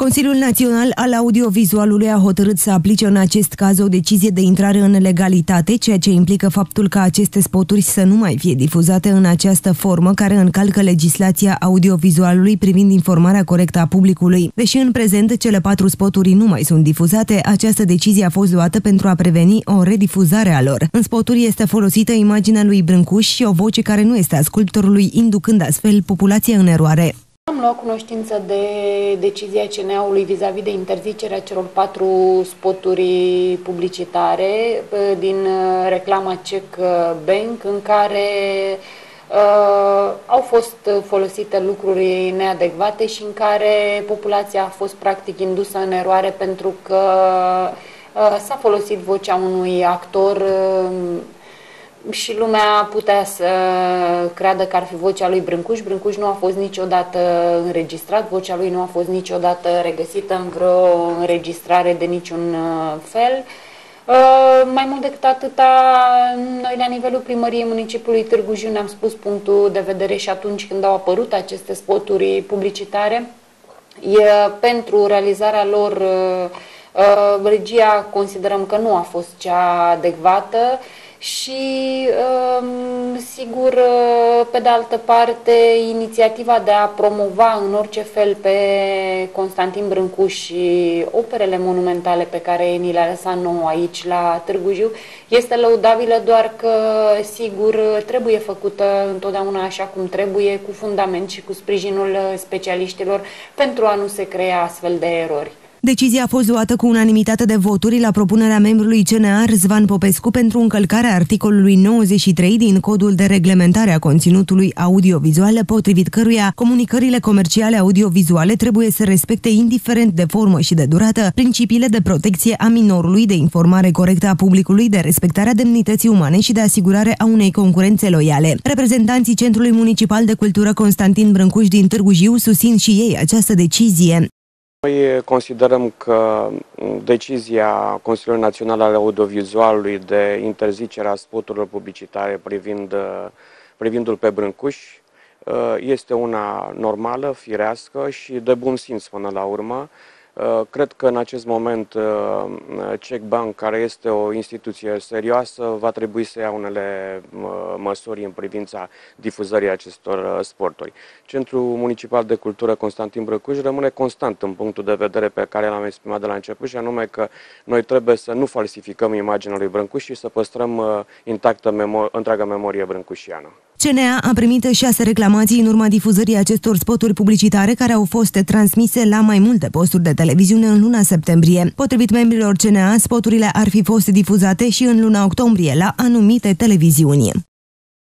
Consiliul Național al Audiovizualului a hotărât să aplice în acest caz o decizie de intrare în legalitate, ceea ce implică faptul că aceste spoturi să nu mai fie difuzate în această formă care încalcă legislația audiovizualului privind informarea corectă a publicului. Deși în prezent cele patru spoturi nu mai sunt difuzate, această decizie a fost luată pentru a preveni o redifuzare a lor. În spoturi este folosită imaginea lui Brâncuș și o voce care nu este a sculptorului, inducând astfel populația în eroare. Am luat cunoștință de decizia CNA-ului vis-a-vis de interzicerea celor patru spoturi publicitare din uh, reclama Check uh, Bank în care uh, au fost folosite lucruri neadecvate și în care populația a fost practic indusă în eroare pentru că uh, s-a folosit vocea unui actor uh, și lumea putea să creadă că ar fi vocea lui Brâncuș. Brâncuș nu a fost niciodată înregistrat, vocea lui nu a fost niciodată regăsită în vreo înregistrare de niciun uh, fel. Uh, mai mult decât atâta, noi la nivelul primăriei municipiului Târgu Jiu ne-am spus punctul de vedere și atunci când au apărut aceste spoturi publicitare. E, pentru realizarea lor, uh, regia considerăm că nu a fost cea adecvată și, um, sigur, uh, pe de altă parte, inițiativa de a promova în orice fel pe Constantin Brâncu și operele monumentale pe care ni le-a lăsat nou aici la Târgu Jiu este lăudabilă, doar că, sigur, trebuie făcută întotdeauna așa cum trebuie, cu fundament și cu sprijinul specialiștilor, pentru a nu se crea astfel de erori. Decizia a fost luată cu unanimitate de voturi la propunerea membrului CNA Răzvan Popescu pentru încălcarea articolului 93 din Codul de Reglementare a Conținutului Audiovizual, potrivit căruia comunicările comerciale audiovizuale trebuie să respecte, indiferent de formă și de durată, principiile de protecție a minorului, de informare corectă a publicului, de respectarea demnității umane și de asigurare a unei concurențe loiale. Reprezentanții Centrului Municipal de Cultură Constantin Brâncuș din Târgu Jiu susțin și ei această decizie. Noi considerăm că decizia Consiliului Național al Audiovizualului de interzicerea spoturilor publicitare privind, privindul pe Brâncuș este una normală, firească și de bun simț până la urmă. Uh, cred că în acest moment uh, Czech Bank, care este o instituție serioasă, va trebui să ia unele uh, măsuri în privința difuzării acestor sporturi. Centrul Municipal de Cultură Constantin Brăcuș rămâne constant în punctul de vedere pe care l-am exprimat de la început și anume că noi trebuie să nu falsificăm imaginea lui Brâncuș și să păstrăm intactă memo- întreaga memorie brâncușiană. CNA a primit șase reclamații în urma difuzării acestor spoturi publicitare care au fost transmise la mai multe posturi de televiziune în luna septembrie. Potrivit membrilor CNA, spoturile ar fi fost difuzate și în luna octombrie la anumite televiziuni.